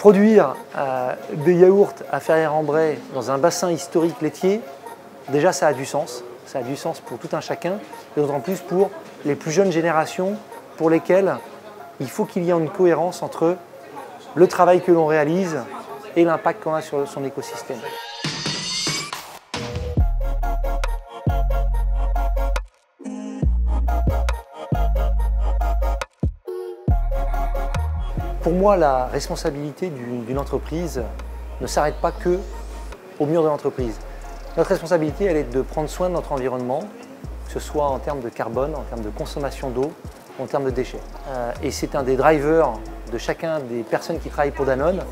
Produire euh, des yaourts à Ferrières-en-Bray dans un bassin historique laitier, déjà ça a du sens. Ça a du sens pour tout un chacun, et d'autant plus pour les plus jeunes générations pour lesquelles il faut qu'il y ait une cohérence entre le travail que l'on réalise et l'impact qu'on a sur son écosystème. Pour moi, la responsabilité d'une entreprise ne s'arrête pas que au mur de l'entreprise. Notre responsabilité, elle est de prendre soin de notre environnement, que ce soit en termes de carbone, en termes de consommation d'eau, en termes de déchets. Euh, et c'est un des drivers de chacun des personnes qui travaillent pour Danone,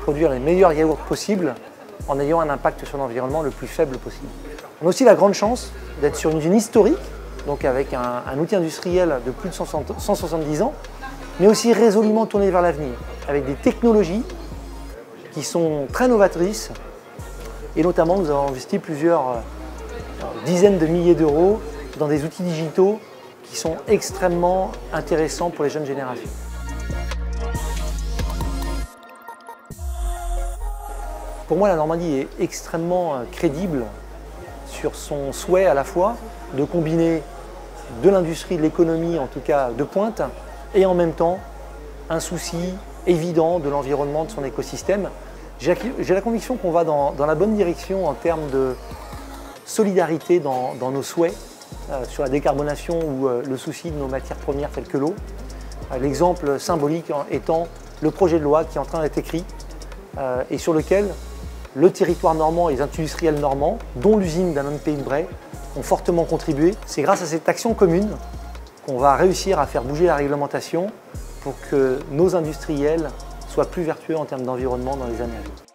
produire les meilleurs yaourts possibles en ayant un impact sur l'environnement le plus faible possible. On a aussi la grande chance d'être sur une usine historique, donc avec un, un outil industriel de plus de 170 ans, mais aussi résolument tourné vers l'avenir, avec des technologies qui sont très novatrices. Et notamment, nous avons investi plusieurs euh, dizaines de milliers d'euros dans des outils digitaux qui sont extrêmement intéressants pour les jeunes générations. Pour moi, la Normandie est extrêmement euh, crédible sur son souhait à la fois de combiner de l'industrie, de l'économie, en tout cas de pointe, et en même temps un souci évident de l'environnement, de son écosystème. J'ai la conviction qu'on va dans, la bonne direction en termes de solidarité dans, nos souhaits euh, sur la décarbonation ou euh, le souci de nos matières premières telles que l'eau. Euh, l'exemple symbolique étant le projet de loi qui est en train d'être écrit et sur lequel le territoire normand et les industriels normands, dont l'usine d'un Pays de Bray, ont fortement contribué. C'est grâce à cette action commune qu'on va réussir à faire bouger la réglementation pour que nos industriels soient plus vertueux en termes d'environnement dans les années à venir.